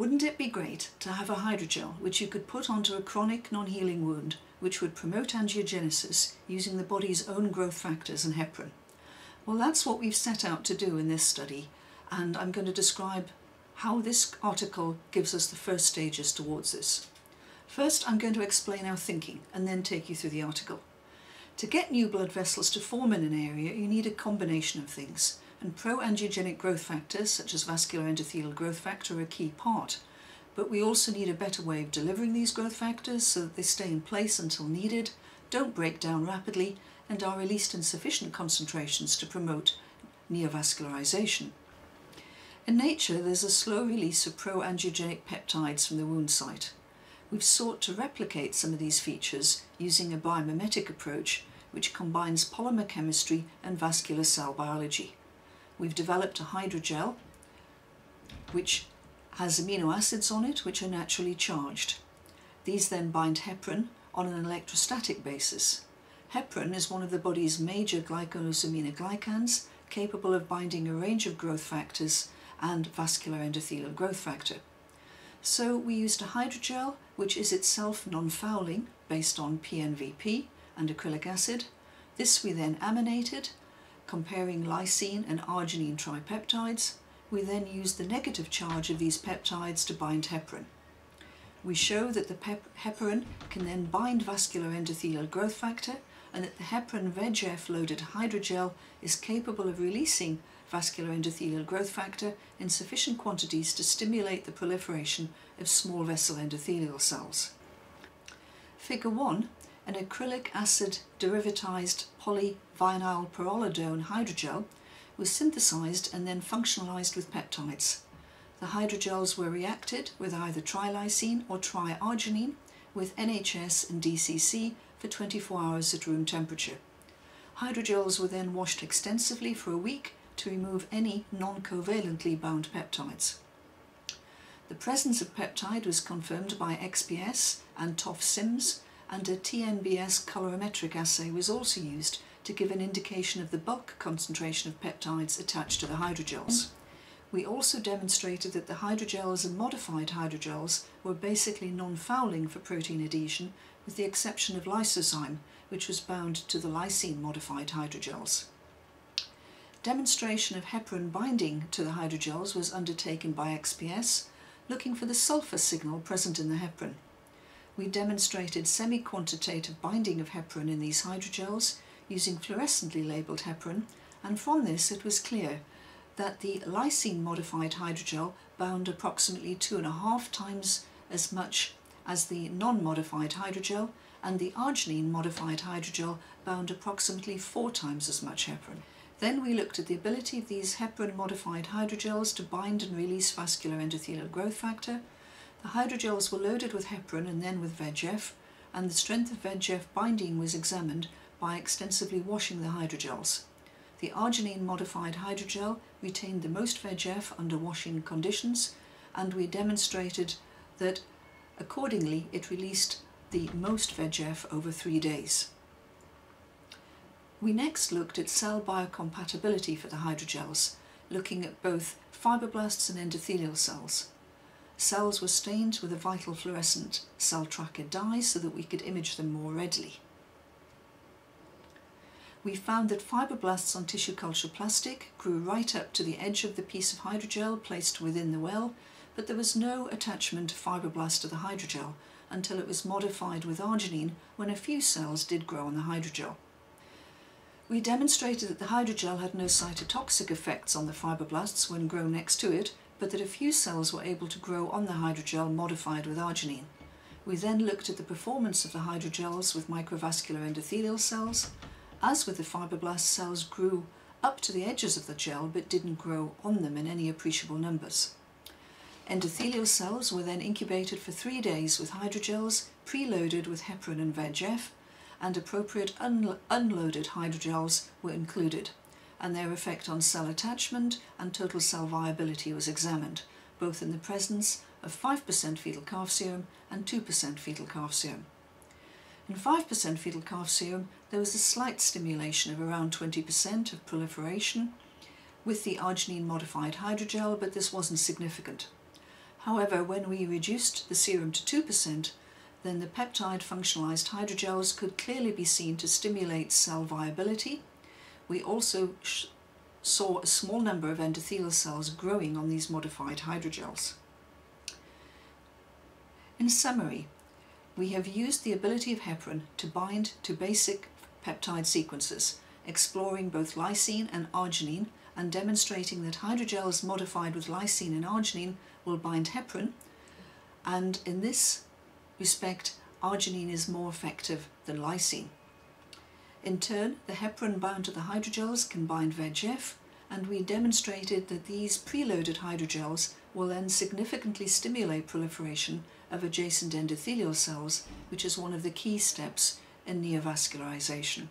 Wouldn't it be great to have a hydrogel which you could put onto a chronic non-healing wound which would promote angiogenesis using the body's own growth factors and heparin? Well, that's what we've set out to do in this study, and I'm going to describe how this article gives us the first stages towards this. First, I'm going to explain our thinking and then take you through the article. To get new blood vessels to form in an area, you need a combination of things, and pro-angiogenic growth factors, such as vascular endothelial growth factor, are a key part. But we also need a better way of delivering these growth factors so that they stay in place until needed, don't break down rapidly, and are released in sufficient concentrations to promote neovascularization. In nature, there's a slow release of pro-angiogenic peptides from the wound site. We've sought to replicate some of these features using a biomimetic approach which combines polymer chemistry and vascular cell biology. We've developed a hydrogel which has amino acids on it which are naturally charged. These then bind heparin on an electrostatic basis. Heparin is one of the body's major glycosaminoglycans capable of binding a range of growth factors and vascular endothelial growth factor. So we used a hydrogel which is itself non-fouling based on PNVP and acrylic acid. This we then aminated, comparing lysine and arginine tripeptides. We then used the negative charge of these peptides to bind heparin. We show that the heparin can then bind vascular endothelial growth factor and that the heparin VEGF loaded hydrogel is capable of releasing vascular endothelial growth factor in sufficient quantities to stimulate the proliferation of small vessel endothelial cells. Figure 1, an acrylic acid derivatized polyvinyl pyrrolidone hydrogel was synthesized and then functionalized with peptides. The hydrogels were reacted with either trilysine or triarginine with NHS and DCC for 24 hours at room temperature. Hydrogels were then washed extensively for a week to remove any non-covalently bound peptides. The presence of peptide was confirmed by XPS and TOF-SIMS and a TNBS colorimetric assay was also used to give an indication of the bulk concentration of peptides attached to the hydrogels. We also demonstrated that the hydrogels and modified hydrogels were basically non-fouling for protein adhesion with the exception of lysozyme, which was bound to the lysine modified hydrogels. Demonstration of heparin binding to the hydrogels was undertaken by XPS, looking for the sulfur signal present in the heparin. We demonstrated semi-quantitative binding of heparin in these hydrogels using fluorescently labelled heparin, and from this it was clear that the lysine modified hydrogel bound approximately two and a half times as much as the non-modified hydrogel and the arginine modified hydrogel bound approximately four times as much heparin. Then we looked at the ability of these heparin-modified hydrogels to bind and release vascular endothelial growth factor. The hydrogels were loaded with heparin and then with VEGF, and the strength of VEGF binding was examined by extensively washing the hydrogels. The arginine-modified hydrogel retained the most VEGF under washing conditions, and we demonstrated that accordingly it released the most VEGF over three days. We next looked at cell biocompatibility for the hydrogels, looking at both fibroblasts and endothelial cells. Cells were stained with a vital fluorescent cell tracker dye so that we could image them more readily. We found that fibroblasts on tissue culture plastic grew right up to the edge of the piece of hydrogel placed within the well, but there was no attachment of fibroblast to the hydrogel until it was modified with arginine when a few cells did grow on the hydrogel. We demonstrated that the hydrogel had no cytotoxic effects on the fibroblasts when grown next to it, but that a few cells were able to grow on the hydrogel modified with arginine. We then looked at the performance of the hydrogels with microvascular endothelial cells. As with the fibroblast cells grew up to the edges of the gel but didn't grow on them in any appreciable numbers. Endothelial cells were then incubated for three days with hydrogels preloaded with heparin and VEGF and appropriate un unloaded hydrogels were included, and their effect on cell attachment and total cell viability was examined, both in the presence of 5% fetal calf serum and 2% fetal calf serum. In 5% fetal calf serum, there was a slight stimulation of around 20% of proliferation with the arginine modified hydrogel, but this wasn't significant. However, when we reduced the serum to 2%, then the peptide functionalized hydrogels could clearly be seen to stimulate cell viability. We also saw a small number of endothelial cells growing on these modified hydrogels. In summary, we have used the ability of heparin to bind to basic peptide sequences, exploring both lysine and arginine and demonstrating that hydrogels modified with lysine and arginine will bind heparin and in this respect arginine is more effective than lysine. In turn, the heparin bound to the hydrogels can bind VEGF and we demonstrated that these preloaded hydrogels will then significantly stimulate proliferation of adjacent endothelial cells, which is one of the key steps in neovascularization.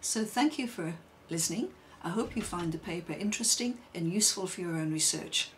So thank you for listening. I hope you find the paper interesting and useful for your own research.